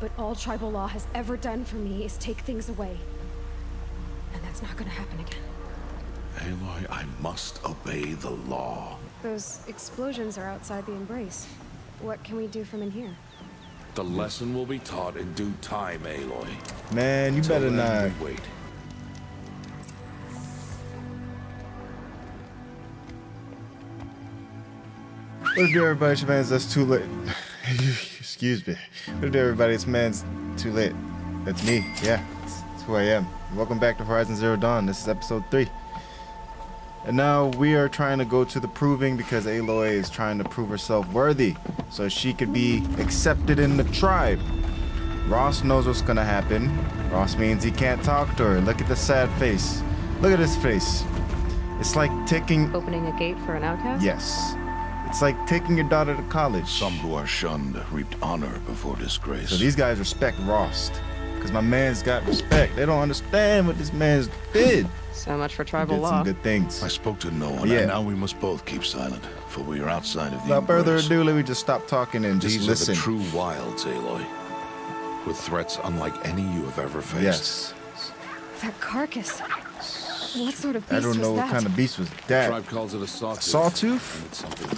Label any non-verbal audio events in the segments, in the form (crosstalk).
But all tribal law has ever done for me is take things away. And that's not gonna happen again. Aloy, I must obey the law. Those explosions are outside the embrace. What can we do from in here? The lesson will be taught in due time, Aloy. Man, you Till better not. we Wait. What to do, everybody? It's man's that's too late. (laughs) Excuse me. What do, everybody? It's man's too late. That's me. Yeah, that's, that's who I am. Welcome back to Horizon Zero Dawn. This is episode three. And now we are trying to go to the proving because Aloy is trying to prove herself worthy so she could be accepted in the tribe. Rost knows what's gonna happen. Rost means he can't talk to her. Look at the sad face. Look at his face. It's like taking. Opening a gate for an outcast? Yes. It's like taking your daughter to college. Some who are shunned reaped honor before disgrace. So these guys respect Rost. Because my man's got respect. They don't understand what this man's did. So much for He tribal did law. some good things. I spoke to no one, Yeah. and now we must both keep silent, for we are outside of the Without further embrace. ado, let me just stop talking and just These listen. are the true wilds, Aloy. With threats unlike any you have ever faced. yes. That carcass. What sort of beast I don't know what that? kind of beast was The that. tribe calls it a sawtooth. Sawtooth? It's something.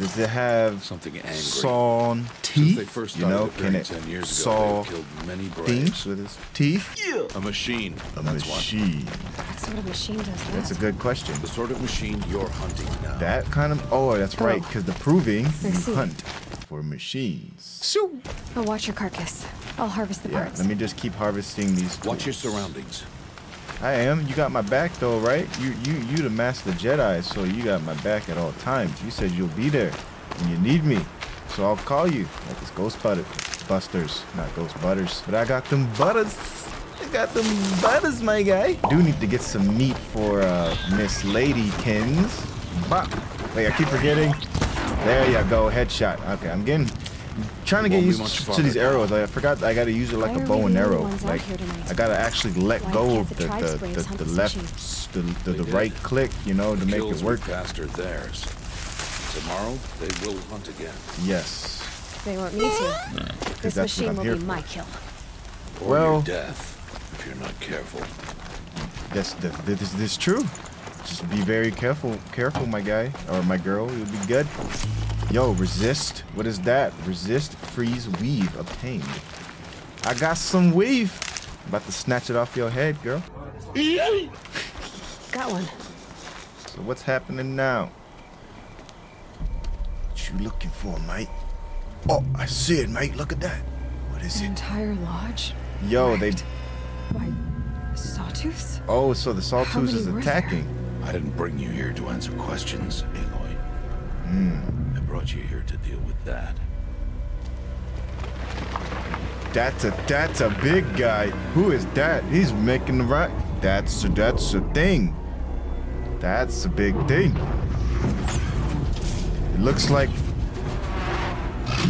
Does it have Something angry. sawn Since they teeth? first You know, can it ten years ago, saw killed many things with its teeth? A machine. A that's one. machine. What sort of machine does that? That's a good question. The sort of machine you're hunting now. That kind of. Oh, that's Oh. right. Because the proving you hunt for machines. Shoo. I'll watch your carcass. I'll harvest the Yeah. parts. Let me just keep harvesting these. Watch your surroundings. I am. You got my back though, right? You you you the master Jedi, so you got my back at all times. You said you'll be there when you need me, so I'll call you like it's Ghost Butter Busters, not Ghost Butters. But I got them butters. I got them butters, my guy. Do need to get some meat for uh, Miss Ladykins. Bop. Wait, I keep forgetting. There you go, headshot. Okay, I'm getting. I'm trying to get used to these arrows. Like, I forgot I gotta use it like a bow and arrow. Like? I gotta actually let go of the the the, the, the left the, the, the right click, you know, to make it work. passed are theirs. Tomorrow they will hunt again. Yes. They want me to. This machine will be my kill. Or Well- death, if you're not careful. That's that, that is this true. Just be very careful, careful, my guy or my girl. You'll be good. Yo, resist. What is that? Resist, freeze, weave obtained. I got some weave. About to snatch it off your head, girl. Got one. So what's happening now? What you looking for, mate? Oh, I see it, mate. Look at that. What is An it? entire lodge? Yo, they. By sawtooths? Oh, so the How Sawtooth is attacking. I didn't bring you here to answer questions, Aloy. Hmm. I brought you here to deal with that. That's a that's a big guy. Who is that? He's making the right. That's a, that's a thing. That's a big thing. It looks like.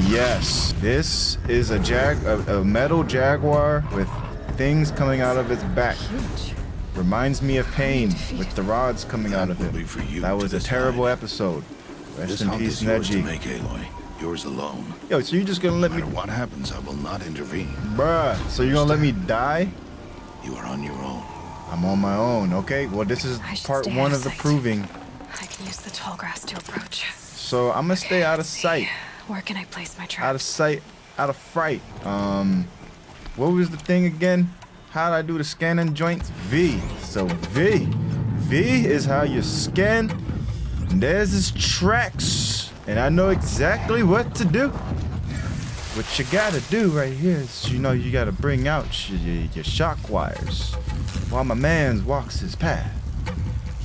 Yes, this is a jag a, a metal jaguar with things coming out of its back. Huge. Reminds me of Pain with the rods coming out of That will him. for you That was a decide. terrible episode. Rest This in hunt peace, is yours to Neji. make, Aloy. Yours alone. Yo, so you're just gonna No let me, matter what happens, I will not intervene. bruh? So you're gonna let me die? You are on your own. I'm on my own, okay? Well, this is part one out of of the proving. I can use the tall grass to approach. So I'm gonna stay out of sight, Where can I place my trap? out of sight, out of fright. Um, what was the thing again? How did I do the scanning joints? V. So V, V is how you scan. And there's his tracks, and I know exactly what to do. What you gotta do right here is, you know, you gotta bring out your, your, your shock wires. While my man walks his path,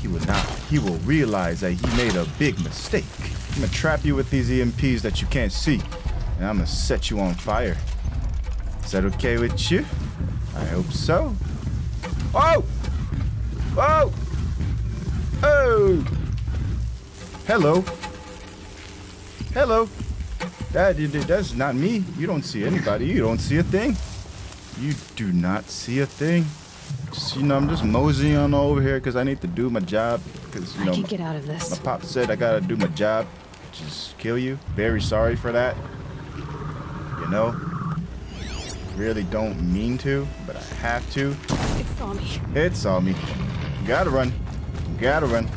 he will not. He will realize that he made a big mistake. I'm gonna trap you with these EMPs that you can't see, and I'm gonna set you on fire. Is that okay with you? I hope so. Oh! Oh! Oh! Hello. Hello. That, that's not me. You don't see anybody. You don't see a thing. You do not see a thing. Just, you know, I'm just moseying on over here because I need to do my job. Because, you I know, can get out of this. my pop said I gotta do my job, Just kill you. Very sorry for that. You know? Really don't mean to, but I have to. It saw me. It saw me. Gotta run. Gotta run.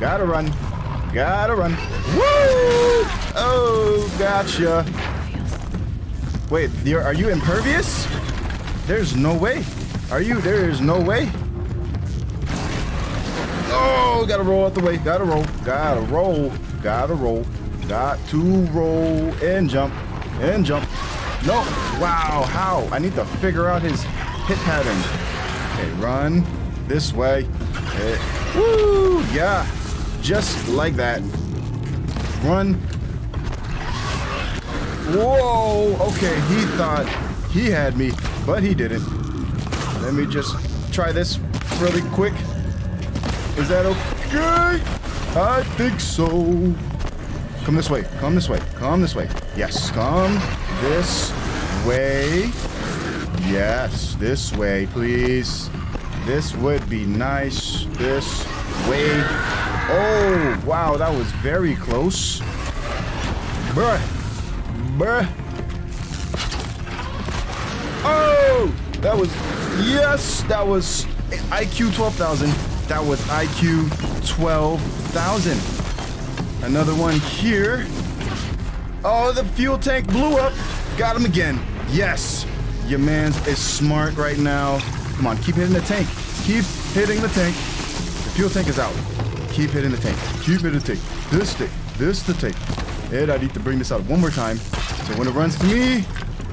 Gotta run. Gotta run. Woo! Oh, gotcha. Wait, are you impervious? There's no way. Are you? There is no way. Oh, gotta roll out the way. Gotta roll. Gotta roll. Gotta roll. Got to roll and jump and jump. No. Wow. How? I need to figure out his hit pattern. Okay, run this way. Eh, Woo! Yeah. Just like that. Run. Whoa. Okay, he thought he had me, but he didn't. Let me just try this really quick. Is that okay? I think so. Come this way. Come this way. Come this way. Yes, come this way. Yes, this way, please. This would be nice. This way. Oh, wow, that was very close. Bruh. Bruh. Oh, that was, yes, that was IQ 12,000. That was IQ 12,000. Another one here. Oh, the fuel tank blew up. Got him again. Yes. Your man is smart right now. Come on, keep hitting the tank. Keep hitting the tank. The fuel tank is out. Keep hitting the tank. Keep hitting the tank. This tank. This the tank. And I need to bring this out one more time. So when it runs to me,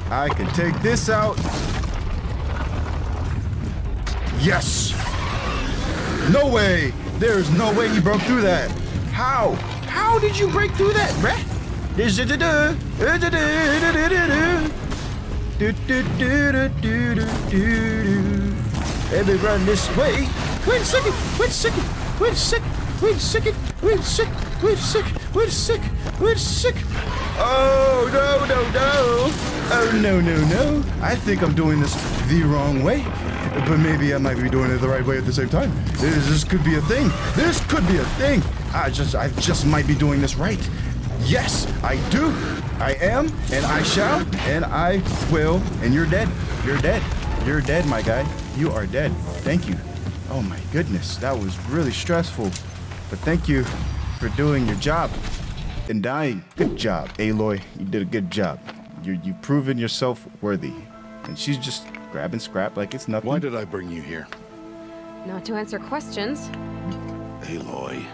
I can take this out. Yes. No way. There's no way he broke through that. How? How did you break through that, bruh? Let me run this way. Wait a second. Wait a second. Wait a second. Wait a second. Wait a second. Wait a second. Wait a second. Wait a second. Oh no no no. Oh no no no. I think I'm doing this the wrong way. But maybe I might be doing it the right way at the same time. This, this could be a thing. This could be a thing. I just I just might be doing this right. Yes, I do. I am, and I shall, and I will. And you're dead. You're dead. You're dead, my guy. You are dead. Thank you. Oh my goodness, that was really stressful. But thank you for doing your job and dying. Good job, Aloy. You did a good job. You you've proven yourself worthy. And she's just grabbing scrap like it's nothing. Why did I bring you here? Not to answer questions. Aloy.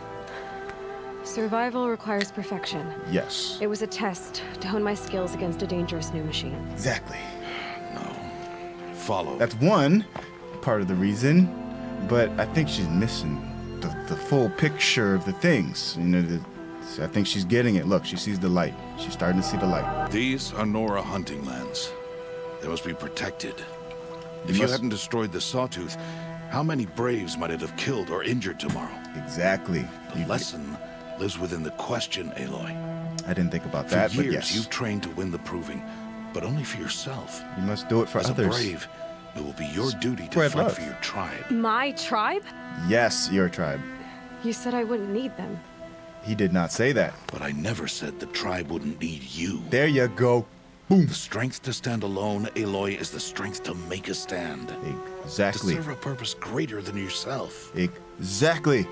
Survival requires perfection. Yes. It was a test to hone my skills against a dangerous new machine. Exactly. No. Follow. That's one part of the reason, but I think she's missing the, the full picture of the things. You know, the, I think she's getting it. Look, she sees the light. She's starting to see the light. These are Nora hunting lands. They must be protected. If you hadn't destroyed the Sawtooth, how many Braves might it have killed or injured tomorrow? Exactly. The You- lesson lives within the question, Aloy. I didn't think about For that, but years, yes. you've trained to win the proving, but only for yourself. You must do it for As others. a brave, it will be your duty to Spread fight love. for your tribe. My tribe? Yes, your tribe. You said I wouldn't need them. He did not say that. But I never said the tribe wouldn't need you. There you go. Boom. The strength to stand alone, Aloy, is the strength to make a stand. Exactly. To serve a purpose greater than yourself. Exactly.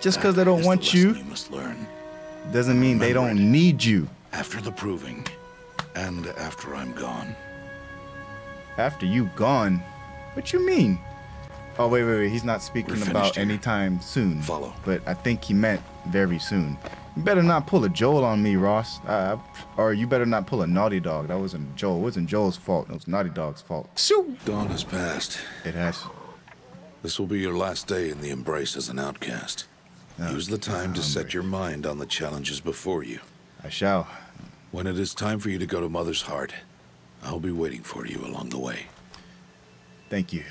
Just because they don't is the want you You must learn doesn't mean they don't it. need you. after the proving, and after I'm gone. After you gone. What you mean? Oh wait, wait, wait. He's not speaking We're about finished here. anytime soon. Follow. But I think he meant very soon. You better not pull a Joel on me, Rost. Uh, or you better not pull a Naughty Dog. That wasn't Joel. It wasn't Joel's fault. It was Naughty Dog's fault. Shoo! Dawn has passed. It has. This will be your last day in the embrace as an outcast. Oh, Use the time to set your mind on the challenges before you. I shall. When it is time for you to go to Mother's Heart, I'll be waiting for you along the way. Thank you.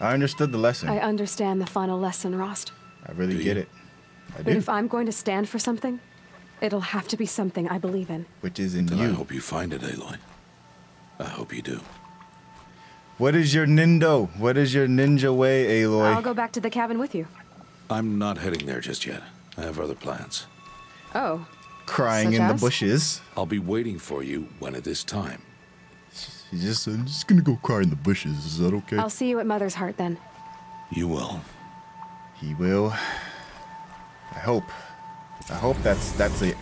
I understood the lesson. I I, understand the final lesson, Rost. I really Do get you? it. I But do. if I'm going to stand for something, it'll have to be something I believe in. Which is in Then I hope you find it, Aloy. I hope you do. What is your nindo? What is your ninja way, Aloy? I'll go back to the cabin with you. I'm not heading there just yet. I have other plans. Oh, Crying Such in the bushes. I'll be waiting for you when it is time. She's just, I'm just gonna go cry in the bushes. Is that okay? I'll see you at Mother's Heart then. You will. He will. I hope. I hope that's that's a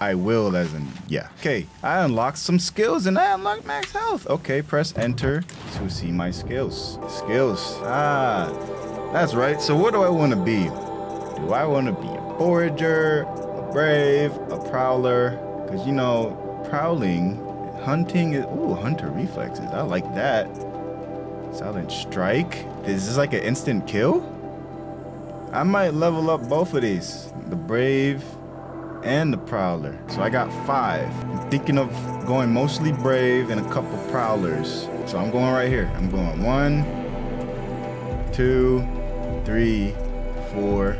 I will as in yeah. Okay, I unlocked some skills and I unlocked max health. Okay, press enter to see my skills. Skills. Ah, that's right. So what do I want to be? Do I want to be a forager, a brave, a prowler? Because you know, prowling, hunting is ooh, hunter reflexes. I like that. Silent strike. This is this like an instant kill? I might level up both of these. The brave and the prowler. So I got five. I'm thinking of going mostly brave and a couple prowlers. So I'm going right here. I'm going one, two, three, four,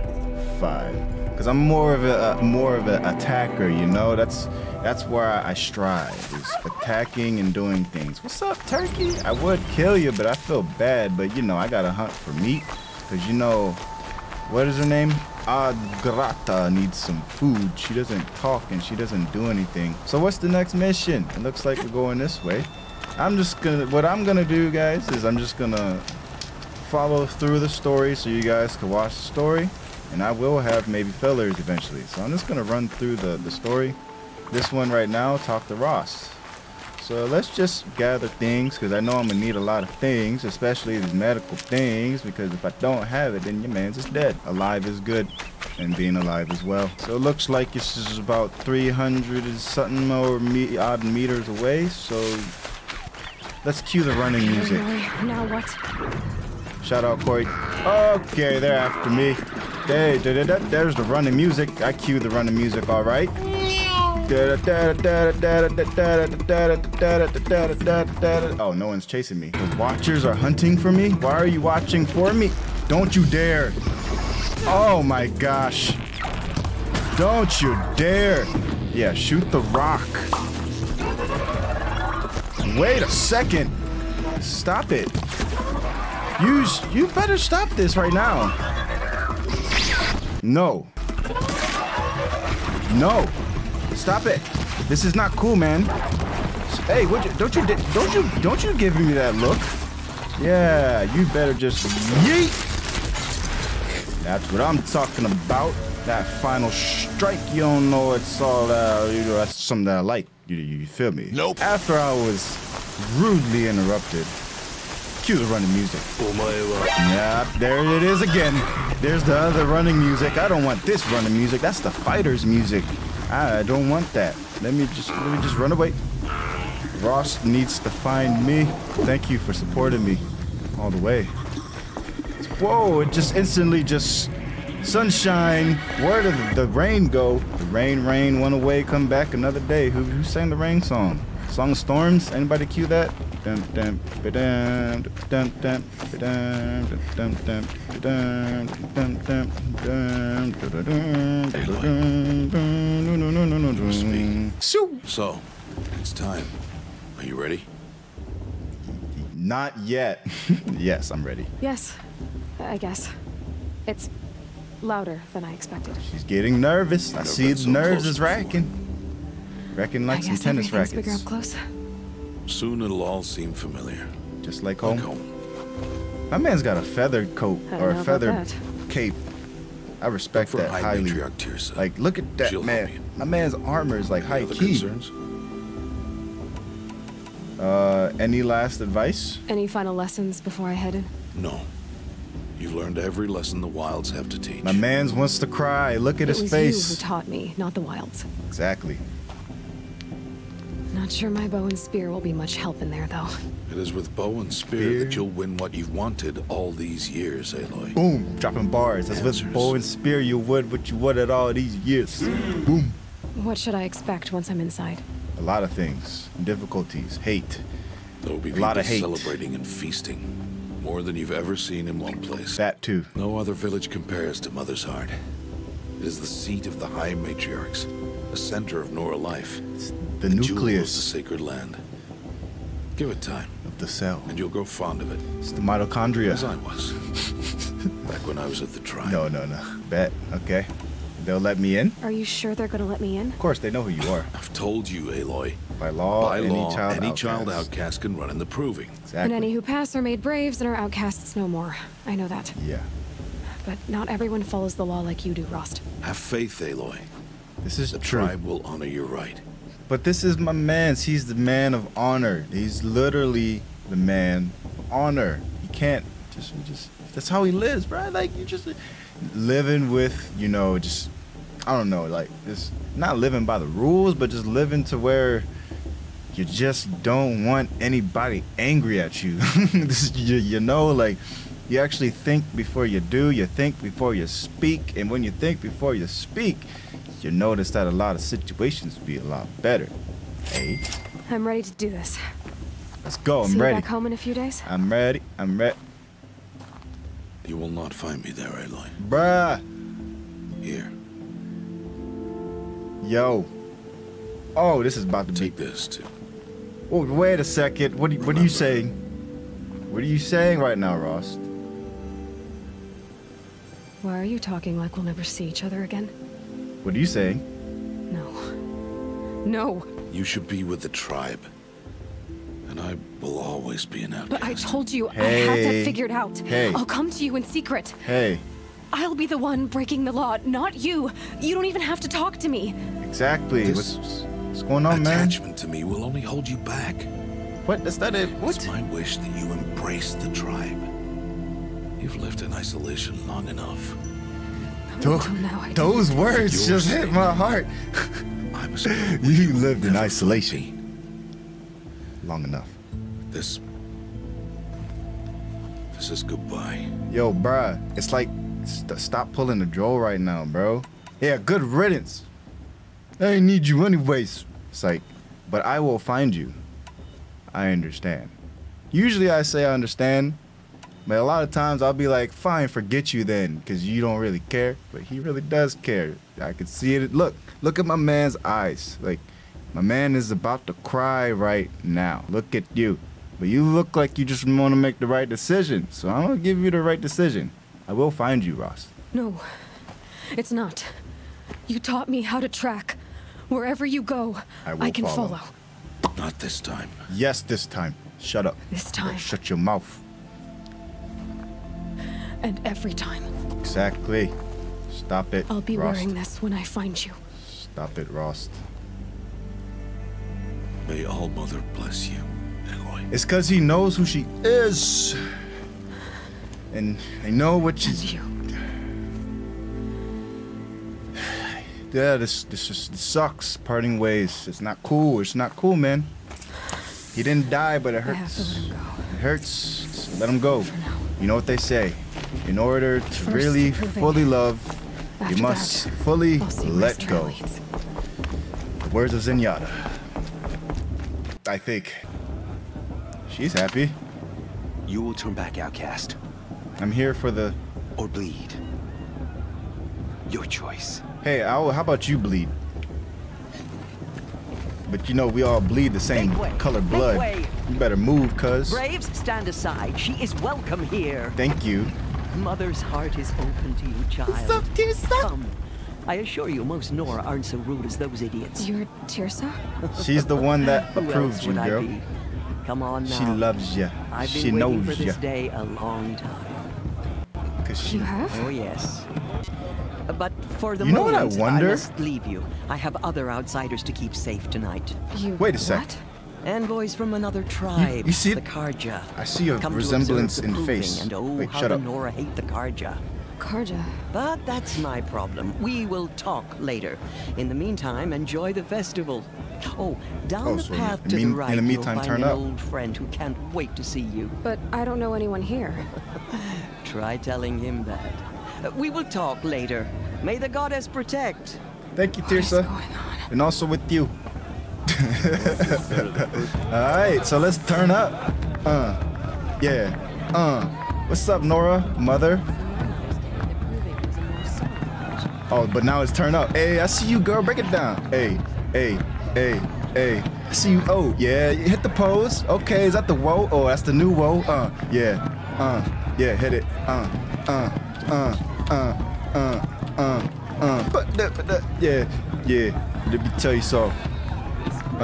five. Cause I'm more of a, more of an attacker, you know. That's that's where I, I strive is attacking and doing things. What's up, turkey? I would kill you, but I feel bad. But you know, I gotta hunt for meat. Cause you know, what is her name? Agrata needs some food. She doesn't talk and she doesn't do anything. So what's the next mission? It looks like we're going this way. I'm just gonna, what I'm gonna do, guys, is I'm just gonna follow through the story so you guys can watch the story. And I will have maybe fillers eventually. So I'm just gonna run through the, the story. This one right now, talk to Rost. So let's just gather things because I know I'm gonna need a lot of things, especially these medical things. Because if I don't have it, then your man's is dead. Alive is good, and being alive as well. So it looks like this is about 300 and something more me odd meters away. So let's cue the running music. Now what? Shout out Corey. Okay, they're after me. Hey, there's the running music. I cue the running music, all right. Oh, no one's chasing me. The watchers are hunting for me? Why are you watching for me? Don't you dare. Oh my gosh. Don't you dare. Yeah, shoot the rock. Wait a second. Stop it. You, you better stop this right now. No. No. Stop it. This is not cool, man. Hey, you, don't you don't you don't you give me that look? Yeah, you better just yeet. That's what I'm talking about. That final strike, you don't know it's all uh, you know, that's something that I like. You, you feel me? Nope. After I was rudely interrupted, cue the running music. Yeah, there it is again. There's the other running music. I don't want this running music. That's the fighter's music. I don't want that. Let me just let me just run away. Rost needs to find me. Thank you for supporting me all the way. Whoa, it just instantly just sunshine. Where did the, the rain go? The rain, rain, went away, come back another day. Who, who sang the rain song? Song of Storms? Anybody cue that? Dum dum ba-dum, dum dum ba-dum, dum dum ba-dum, dum dum dum da-da-dum, da-da-dum, dum, dum. Speak. Shoo. So, it's time. Are you ready? Not yet. yes, I'm ready. Yes, I guess. It's louder than I expected. She's getting nervous. I see the nerves is racking. Racking like some tennis everything's bigger rackets. up close. Soon it'll all seem familiar. Just like Like home. home. My man's got a feathered coat or a about feathered cape. I respect that High highly. Matriarch Teersa. Like, look at that She'll man. My man's armor is like Any high other key. concerns? Uh, any last advice? Any final lessons before I head in? No. You've learned every lesson the wilds have to teach. My man's wants to cry. Look at it his was face. you who taught me, not the wilds. exactly. Not sure my bow and spear will be much help in there, though. It is with bow and spear, Spear. that you'll win what you've wanted all these years, Aloy. Boom, dropping bars. That's with bow and spear you would what you would at all these years. Boom. What should I expect once I'm inside? A lot of things. Difficulties. Hate. There will be A lot people of hate. celebrating and feasting. More than you've ever seen in one place. That too. No other village compares to Mother's Heart. It is the seat of the High Matriarchs, the center of Nora life, It's the jewel of the sacred land. Give it time, of the cell. and you'll grow fond of it, It's the mitochondria. as I was. (laughs) Back when I was at the tribe. No, no, no. Bet. Okay. They'll let me in? Are you sure they're gonna let me in? Of course, they know who you are. I've told you, Aloy. By law, By any law, child any outcast. child outcast can run in the proving. Exactly. And any who pass are made braves and are outcasts no more. I know that. Yeah. But not everyone follows the law like you do, Rost. Have faith, Aloy. This is The true. tribe will honor your right. But this is my man's. He's the man of honor. He's literally the man of honor. He can't just, just. That's how he lives, bro. Like you just living with, you know, just I don't know, like just not living by the rules, but just living to where you just don't want anybody angry at you. (laughs) this, you, you know, like you actually think before you do. You think before you speak, and when you think before you speak, you notice that a lot of situations will be a lot better. Hey, I'm ready to do this. let's go. I'm See ready. you back home in a few days? I'm ready. I'm ready. You will not find me there, Aloy. Bruh. Here, Yo. Oh, this is about to be. take this too. Oh, wait a second. What, are- what are you saying? What are you saying right now, Rost? Why are you talking like we'll never see each other again? What are you saying? No. No. You should be with the tribe. And I will always be an outcast. But I told you I have Hey. that figured out. Hey. I'll come to you in secret. Hey, I'll be the one breaking the law, not you. You don't even have to talk to me. exactly. This What's, what's going on, man? Attachment to me will only hold you back. What? Is that it? What? It's my wish that you embrace the tribe. You've lived in isolation long enough. Tho- Until those words Your just hit my heart. I must (laughs) You lived in isolation. me. Long enough. This. This is goodbye. Yo, bruh, it's like, st- stop pulling the Joel right now, bro. Yeah, good riddance. I ain't need you anyways. It's like, but I will find you. I understand. Usually I say I understand, but a lot of times I'll be like, fine, forget you then, because you don't really care. But he really does care. I can see it. Look, look at my man's eyes. Like, my man is about to cry right now. Look at you. But you look like you just want to make the right decision. So I'm going to give you the right decision. I will find you, Rost. No, it's not. You taught me how to track. Wherever you go, I will can follow. follow. Not this time. Yes, this time. Shut up. This Or time. Shut your mouth. And every time. Exactly. Stop it. I'll be Rost. wearing this when I find you. Stop it, Rost. May All Mother bless you, Aloy. It's because he knows who she is. And I know what And she's. you. (sighs) Yeah, this this just this sucks. Parting ways. It's not cool. It's not cool, man. He didn't die, but it I have to hurts. let him go. It hurts. Just let him go. For now. You know what they say. In order to First, really proving. fully love, After you must that, fully I'll see where let go. leads. The words of Zenyatta. I think. She's happy. You will turn back outcast I'm here for the. or bleed. Your choice. Hey, Owl, how about you bleed? But you know, we all bleed the same color blood. You better move, cuz. Braves, stand aside. She is welcome here. Thank you. Mother's heart is open to you, child. Come. I assure you, most Nora aren't so rude as those idiots. You're Teersa? (laughs) She's the one that approves you, girl. be? Come on now. She loves you. I've been She waiting knows for you. this day a long time. Cause she. You have? Oh yes. But for the You know what I moment, wonder? must leave you. I have other outsiders to keep safe tonight. You. Wait a sec. What? Envoys from another tribe, you see the it? Carja. I see a Come resemblance in face. And oh, Wait, how shut the up. Nora hate the Carja. Carja. But that's my problem. We will talk later. In the meantime, enjoy the festival. Oh, down Oh, the so path in to the the mean- right, in the you'll meantime, find turn an up. old friend who can't wait to see you. But I don't know anyone here. (laughs) Try telling him that. Uh, we will talk later. May the goddess protect. Thank you, What is Teersa. And also with you. (laughs) Alright, so let's turn up. Uh. Yeah. Uh. What's up, Nora? Mother? Oh, but now it's turn up. Hey, I see you, girl. Break it down. Hey, hey, hey, hey. I see you. Oh, yeah. You hit the pose. Okay, is that the whoa? Oh, that's the new whoa. Uh, yeah. Uh, yeah. Hit it. Uh, uh, uh, uh, uh, uh, uh. But, that, but that, yeah, yeah. Let me tell you so.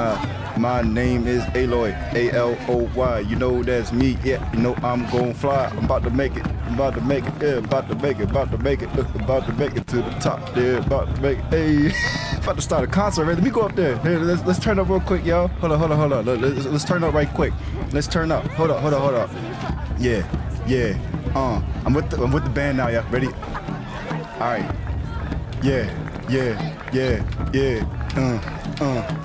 Uh, My name is Aloy, A-L-O-Y. You know that's me. Yeah, you know I'm gonna fly. I'm about to make it. I'm about to make it. Yeah, about to make it. About to make it. Uh, about to make it to the top. Yeah, about to make it. Hey, (laughs) about to start a concert. Right? Let me go up there. Here, let's, let's turn up real quick, y'all. Hold on, hold on, hold on. Let- Let's, let's turn up right quick. Let's turn up. Hold up, hold up, hold up. Yeah, yeah. Uh, I'm with the, I'm with the band now, y'all. Ready? All right. Yeah, yeah, yeah, yeah. Uh, uh.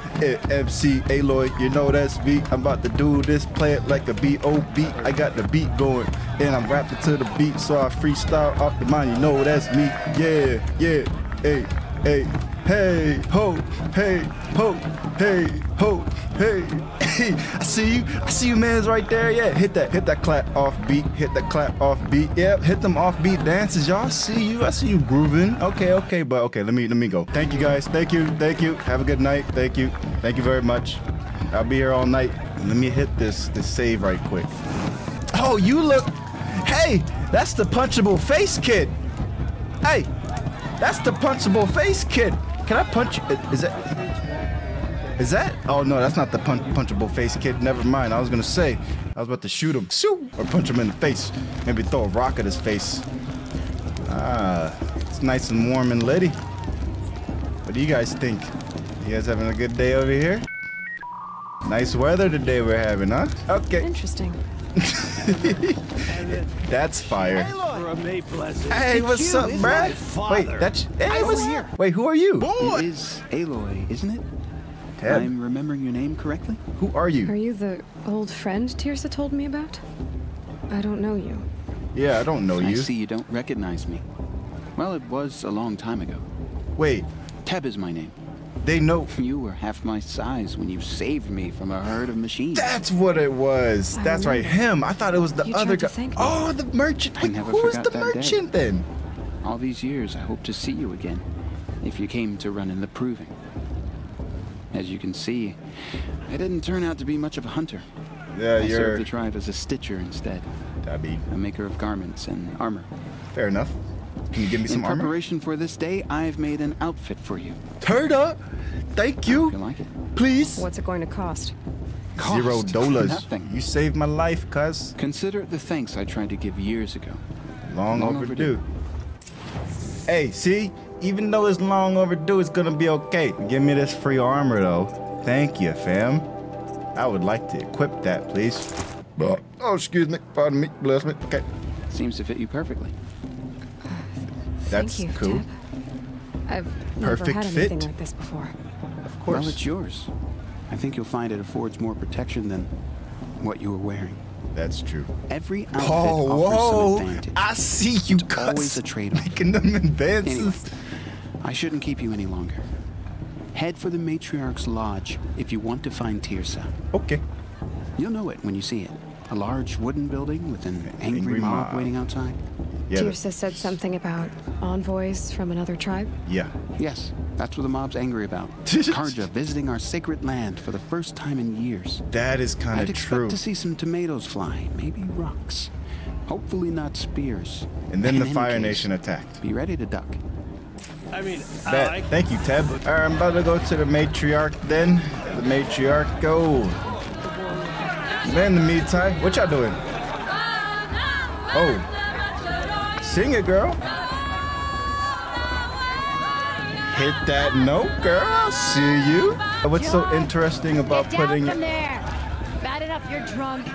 MC Aloy, you know that's me. I'm about to do this, play it like a B.O.B. I got the beat going, and I'm rapping to the beat, so I freestyle off the mind. You know that's me. Yeah, yeah, hey, hey, hey, ho, hey, ho, hey, ho, hey. (laughs) I see you, I see you, man's right there. Yeah, hit that, hit that clap off beat, hit that clap off beat. Yep, hit them off beat dances, y'all. See you, I see you grooving. Okay, okay, but okay, let me let me go. Thank you guys, thank you, thank you. Have a good night, thank you, thank you very much. I'll be here all night. Let me hit this this save right quick. Oh, you look. Hey, that's the punchable face kid. Hey, that's the punchable face kid. Can I punch? Is that? Is that? Oh no, that's not the punch, punchable face kid. Never mind. I was gonna say, I was about to shoot him, Shoo! or punch him in the face. Maybe throw a rock at his face. Ah, it's nice and warm and litty. What do you guys think? You guys having a good day over here? Nice weather today we're having, huh? Okay, Interesting. (laughs) that's fire. For a May blessing. Hey, what's you up, is bruh? my father. Wait, that's hey, I what's was here. Wait, who are you? It is Aloy, isn't it? Ted, I'm remembering your name correctly? who are you? Are you? you the old friend Teersa told me about? I don't know you. Yeah, I don't know I you. see you don't recognize me. Well, it was a long time ago. Wait, Teb is my name. They know. You were half my size when you saved me from a herd of machines. That's what it was. I That's right, him. I thought it was the You other guy. Oh, the merchant. I Wait, never who is forgot the that day. merchant then? All these years, I hope to see you again, if you came to run in the proving. As you can see, I didn't turn out to be much of a hunter. Yeah, I you're. served the tribe as a stitcher instead, I mean, a maker of garments and armor. fair enough. Can you give me In some armor? preparation for this day, I've made an outfit for you. Turd up. Thank you you. like it. Please. What's it going to cost? Zero dollars. Nothing. You saved my life, cuz. Consider the thanks I tried to give years ago. Long, Long overdue. overdue. Hey, see? Even though it's long overdue, it's gonna be okay. Give me this free armor, though. Thank you, fam. I would like to equip that, please. Oh, excuse me. Pardon me. Bless me. Okay. Seems to fit you perfectly. That's Thank you, cool. Teb. I've never Perfect had anything fit. like this before. Of course. Well, it's yours. I think you'll find it affords more protection than what you were wearing. That's true. Every oh, outfit Oh, offers whoa! some advantage. I see you, It's always a trade-off. Making them advances. Anyway, I shouldn't keep you any longer. Head for the Matriarch's Lodge if you want to find Teersa. Okay. You'll know it when you see it. A large wooden building with an angry, angry mob, mob. waiting outside. Yeah. the- Teersa said something about envoys from another tribe. Yeah. Yes, that's what the mob's angry about. (laughs) Carja visiting our sacred land for the first time in years. That is kind I'd of expect to see some tomatoes fly, maybe rocks. Hopefully not spears. And then In the Fire case, Nation attacked. Be ready to duck. I mean, I Bet. like Thank you, Teb. All right, I'm about to go to the matriarch then. The matriarch go. Man, the meantime, what y'all doing? Oh, sing it, girl. Hit that note, girl. I see you. What's so interesting about Get down putting from it? there. Bad enough you're drunk.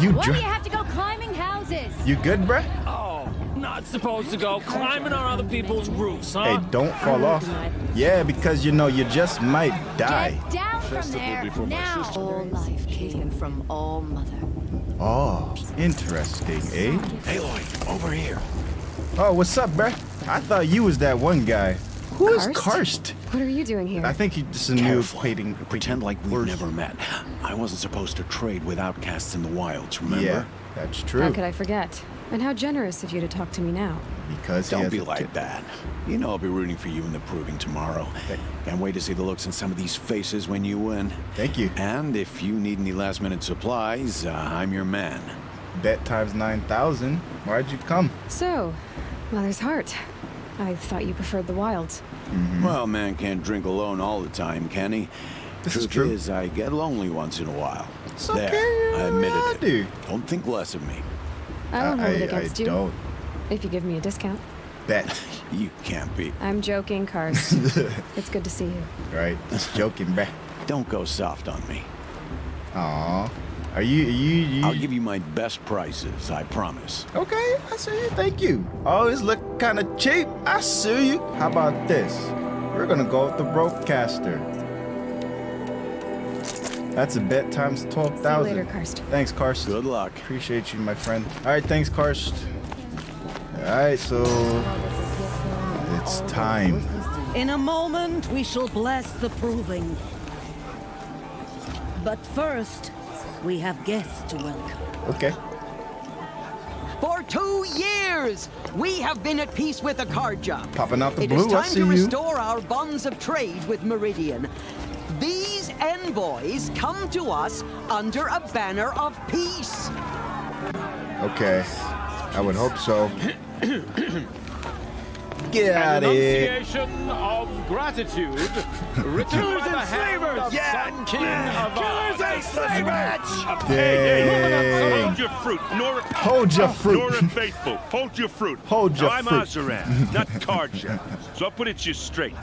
You Why do you have to go climbing houses? You good, bruh? Oh, not supposed to go climbing on other people's roofs, huh? Hey, don't fall oh, off. Yeah, because you know you just might die. Get down from there now. All life taken from all mother. Oh, interesting, eh? Aloy, over here. Oh, what's up, bruh? I thought you was that one guy. Who is Karst? Karst? What are you doing here? I think he's just a new Careful. plating. Pretend like we've never met. I wasn't supposed to trade with outcasts in the wilds, remember? Yeah, that's true. How could I forget? And how generous of you to talk to me now. Because Don't be like that. You know I'll be rooting for you in the proving tomorrow. Can't wait to see the looks in some of these faces when you win. Thank you. And if you need any last minute supplies, uh, I'm your man. Bet times 9,000. Why'd you come? So, Mother's Heart. I thought you preferred the wilds. Mm-hmm. Well, man can't drink alone all the time, can he? This Truth is true. is, I get lonely once in a while. It's there, okay, I admitted I it. do. Don't think less of me. I won't hold it against I you. don't If you give me a discount. bet. You can't be. (laughs) I'm joking, Karst. (laughs) it's good to see you. right? Just joking, bruh. Don't go soft on me. Aw. Are you, you, you? I'll give you my best prices, I promise. Okay, I see you. Thank you. Oh, Always look kind of cheap. I see you. How about this? We're gonna go with the broadcaster. That's a bet times twelve See later, Karst. Thanks, Karst. Good luck. Appreciate you, my friend. All right, thanks, Karst. All right, so it's time. In a moment, we shall bless the proving. But first, we have guests to welcome. Okay. For two years, we have been at peace with the Carja. Popping out the It is blue. I time see to you. restore our bonds of trade with Meridian. These envoys come to us under a banner of peace. Okay. I would hope so. Get out of here. Enunciation of gratitude (laughs) written by the hand of Sun King Avad. Dang. Hold your fruit, Nora. Hold your fruit. Nora Faithful, hold your fruit. Hold your now, I'm fruit. Oseram, not Carja. (laughs) so I'll put it to you straight.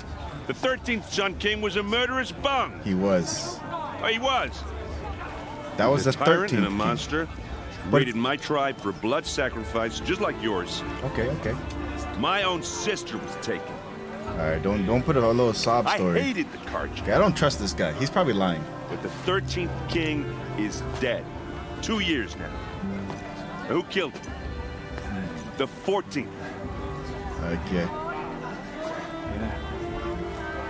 The 13th Sun King was a murderous bung. He was. Oh, he was. That was a the 13th. and a monster. Raided my tribe for blood sacrifice, just like yours. Okay, okay. My own sister was taken. All right, don't don't put a little sob story. I hated the Carja. Okay, I don't trust this guy. He's probably lying. But the 13th king is dead. Two years now. Who killed him? Hmm. The 14th. Okay.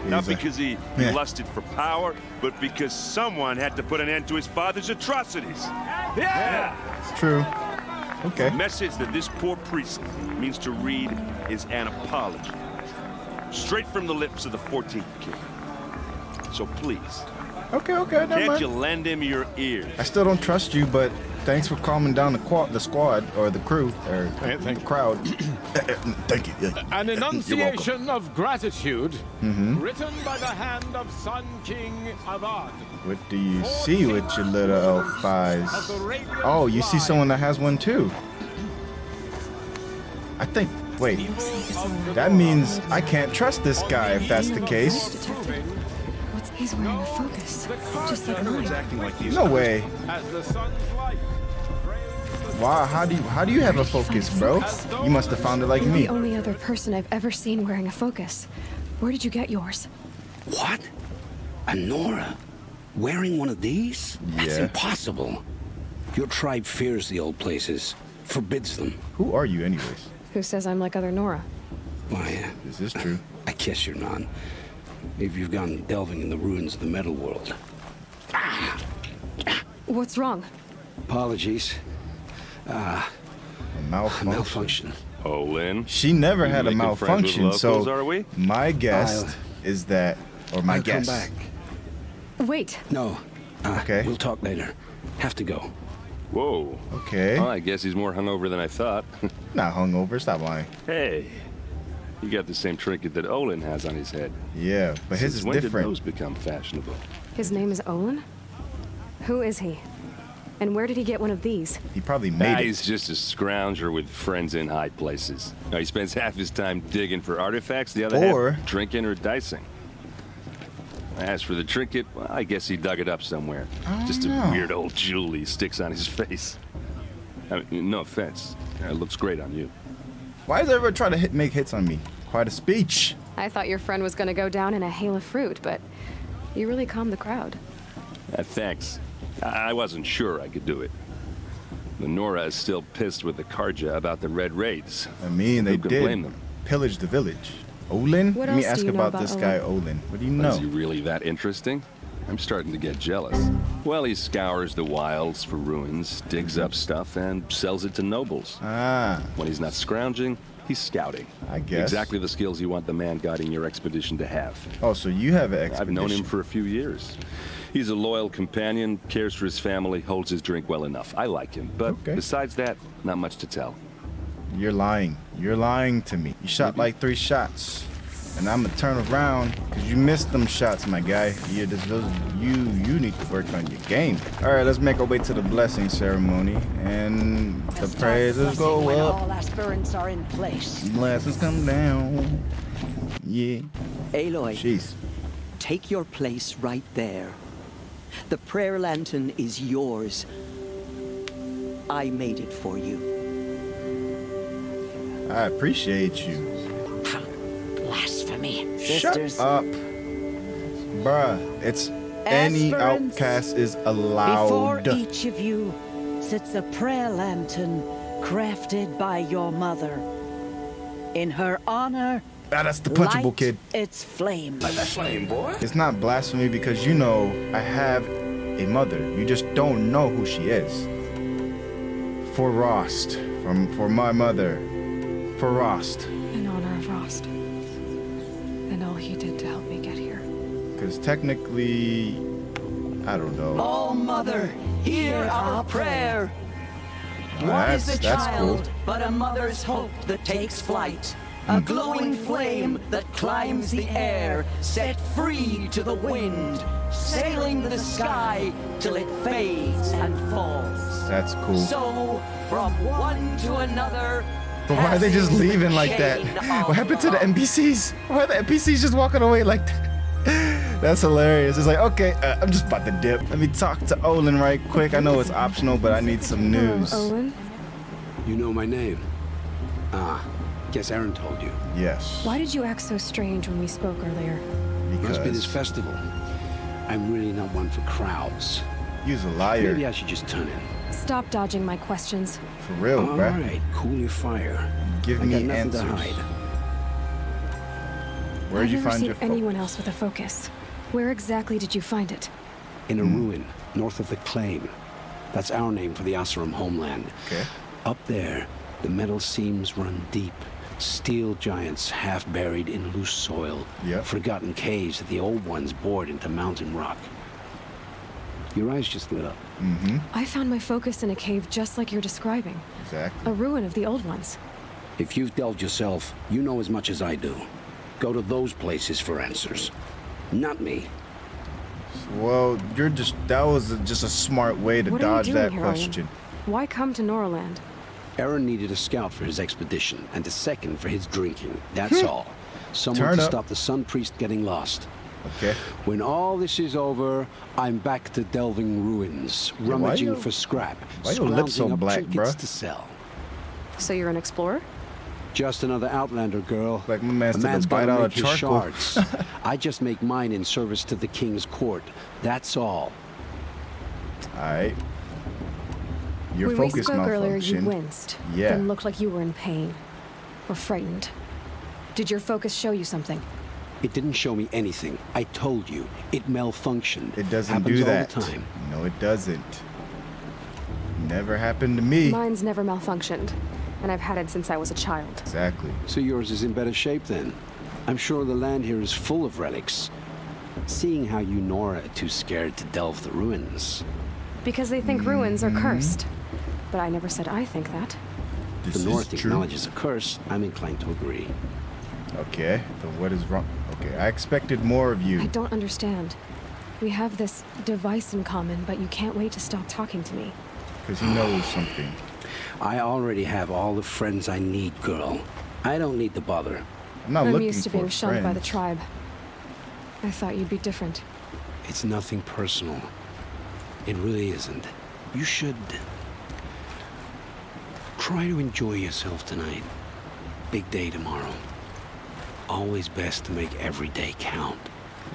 Not a- because he, he Yeah. lusted for power, but because someone had to put an end to his father's atrocities. Yeah! It's true. Okay. The message that this poor priest means to read is an apology. Straight from the lips of the 14th king. So please, Okay, okay, can't mind. you lend him your ears? I still don't trust you, but thanks for calming down the quad, the squad or the crew or the crowd. (clears throat) Thank you. An enunciation of gratitude Mhm. written by the hand of Sun King Avad. What do you see with your little elf eyes? Oh, you see someone that has one too. I think. Wait. That means I can't trust this guy if that's the case. What's he's wearing a focus, just like mine. No way. As the sun's Wow. How do you how do you have a focus, bro? You must have found it like You're me. the only other person I've ever seen wearing a focus. Where did you get yours? What? A Nora? Wearing one of these? That's Yeah. impossible. Your tribe fears the old places, forbids them. Who are you, anyways? Who says I'm like other Nora? Why, uh, is This is true. I guess you're not. If you've gone delving in the ruins of the metal world. What's wrong? Apologies. Ah, A malfunction. malfunction. Oh, Lynn. She never had a making friends with malfunction, locals, so are we? my guess I'll- is that, or my I'll guess. come back. Wait, No. Uh, Okay. We'll talk later. Have to go. Whoa. Okay. Well, I guess he's more hungover than I thought. (laughs) Not hungover. Stop lying. hey, you got the same trinket that Olin has on his head. Yeah, but his Since is when different. did those become fashionable? his name is Olin? Who is he? And where did he get one of these? He probably Ah, made it. he's just a scrounger with friends in high places. Now, he spends (laughs) half his time digging for artifacts, the other Or- half drinking or dicing. As for the trinket, well, I guess he dug it up somewhere. I Just a don't know. weird old jewel he sticks on his (laughs) face. I mean, no offense. It looks great on you. Why is everyone trying to hit, make hits on me? Quite a speech. I thought your friend was gonna go down in a hail of fruit, but you really calmed the crowd. Uh, thanks. I I wasn't sure I could do it. The Nora is still pissed with the Carja about the Red Raids. I mean, they Who can did blame them? pillage the village. Olin? What Let me ask about about this guy, Olin. What do you know? Is he really that interesting? I'm starting to get jealous. Well, he scours the wilds for ruins, digs up stuff, and sells it to nobles. Ah, When he's not scrounging, he's scouting. I guess. Exactly the skills you want the man guiding your expedition to have. Oh, so you have an expedition. I've known him for a few years. He's a loyal companion, cares for his family, holds his drink well enough. I like him, but Okay. besides that, not much to tell. You're lying. You're lying to me. You shot like three shots. And I'm gonna turn around because you missed them shots, my guy. Yeah, this, those, you you need to work on your game. All right, let's make our way to the blessing ceremony, and the praises go when up, all aspirants are in place. blessings come down. Yeah. Aloy, Jeez. take your place right there. The prayer lantern is yours. I made it for you. I appreciate you. Blasphemy. Shut up, bruh. It's any Aspirants, outcast is allowed. Before allowed. each of you sits a prayer lantern crafted by your mother. In her honor, Ah, that's the punchable light kid. its flame. flame, boy. It's not blasphemy because you know I have a mother. You just don't know who she is. For Rost, from for my mother, for Rost, because technically, I don't know. Oh, Mother, hear our prayer. Well, What is that's- a that's child cool. but a mother's hope that takes flight? A glowing flame that climbs the air, set free to the wind, sailing the sky till it fades and falls. That's cool. So, from one to another. But why are they just leaving like that? What happened to the love. NPCs? Why are the NPCs just walking away like that? That's hilarious. It's like, okay, uh, I'm just about to dip. Let me talk to Olin right quick. I know it's optional, but I need some news. Hello, Olin. You know my name? Ah, guess Erend told you. Yes. Why did you act so strange when we spoke earlier? Because... Must be this Because festival. I'm really not one for crowds. you's a liar. Maybe I should just turn in. Stop dodging my questions. For real, All bruh. right, cool your fire. Give I me got nothing answers. To hide. Where'd I've you never find seen your anyone else with a focus. Where exactly did you find it? In Hmm. a ruin north of the Claim. That's our name for the Oseram homeland. Okay. Up there, the metal seams run deep. Steel giants half buried in loose soil. Yep. Forgotten caves that the old ones bored into mountain rock. Your eyes just lit up. Mm-hmm. I found my focus in a cave just like you're describing. Exactly. A ruin of the old ones. If you've delved yourself, you know as much as I do. Go to those places for answers. Not me. Well, you're just that was just a smart way to what dodge are you doing that here, Owen? question. Why come to Norland? Erend needed a scout for his expedition, and a second for his drinking. (laughs) That's all. Someone Turn to up. stop the Sun Priest getting lost. Okay. When all this is over, I'm back to delving ruins, rummaging your- for scrap, why your lips so scrounging up black, trinkets bruh? to sell. So you're an explorer? Just another Outlander girl. Like my man's a took a man's bite gotta out make of his charcoal. shards. (laughs) I just make mine in service to the king's court. That's all. All right. Your when we focus spoke earlier, you winced. Yeah. Then looked like you were in pain. Or frightened. Did your focus show you something? It didn't show me anything. I told you. It malfunctioned. It doesn't Happens do all that. the time. No, it doesn't. Never happened to me. Mine's never malfunctioned. And I've had it since I was a child. Exactly. So yours is in better shape then. I'm sure the land here is full of relics. Seeing how you Nora are too scared to delve the ruins. Because they think ruins are Mm-hmm. cursed. But I never said I think that. This the is North true. acknowledges a curse. I'm inclined to agree. Okay. Then what is wrong? Okay, I expected more of you. I don't understand. We have this device in common, but you can't wait to stop talking to me. Because he knows something. I already have all the friends I need, girl. I don't need the bother. I'm not I'm looking used to for being shunned by the tribe. I thought you'd be different. It's nothing personal. It really isn't. You should try to enjoy yourself tonight. Big day tomorrow. Always best to make every day count.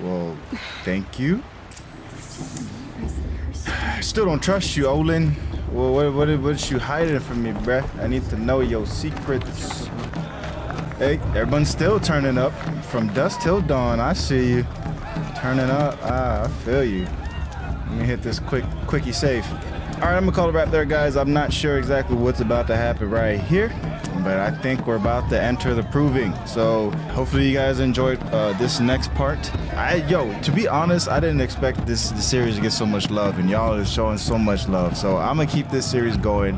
Well, thank you. (sighs) I still don't trust you, Olin. Well, what, what, what you hiding from me, bruh? I need to know your secrets. Hey, everyone's still turning up. From dusk till dawn, I see you. Turning up. Ah, I feel you. Let me hit this quick, quickie safe. All right, I'm gonna call it wrap there, guys. I'm not sure exactly what's about to happen right here, but I think we're about to enter the proving. So hopefully you guys enjoyed uh, this next part. I, yo, to be honest, I didn't expect this the series to get so much love, and y'all are showing so much love. So I'm gonna keep this series going,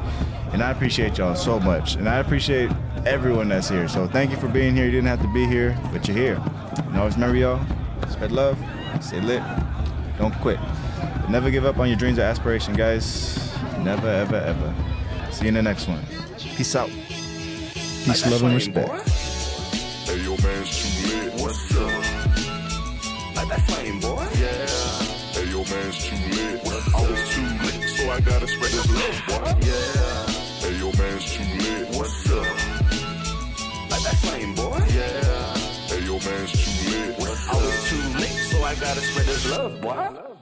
and I appreciate y'all so much, and I appreciate everyone that's here. So thank you for being here. You didn't have to be here, but you're here. And always remember, y'all, spread love, stay lit, don't quit. Never give up on your dreams or aspiration, guys. Never, ever, ever. See you in the next one. Peace out. Peace, love, and respect. Hey, yo, man's too lit. What's up? Like that flame, boy. Yeah. Hey, yo, man's too lit. What's Always too lit, so I gotta spread this love, boy. Yeah. Hey, yo, man's too lit. What's up? Like that flame, boy. Yeah. Hey, yo, man's too lit. What's Always too lit, so I gotta spread this love, boy.